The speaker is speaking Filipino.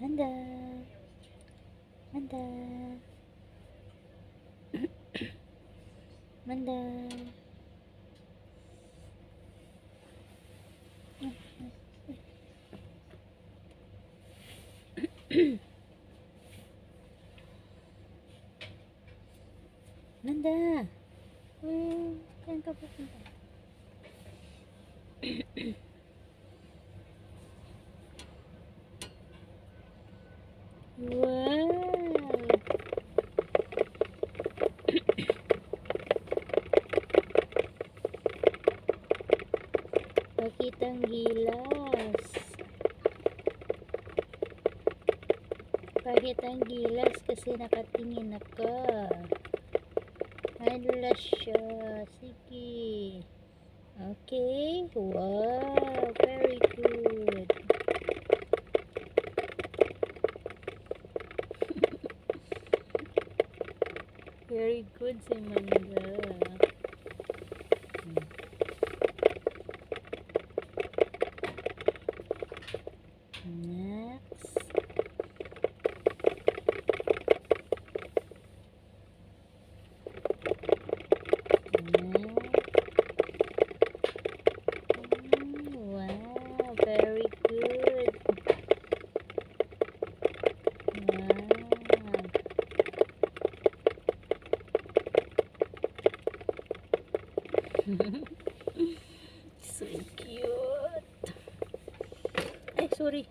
Manda. Manda. Manda. Manda. Eh, saan ka pupunta? Wow! Pakitang gilas. Pakitang gilas kasi nakatingin ako. Hala siya. Sige. Okay. Wow. Very good si. So cute. Ay, sorry.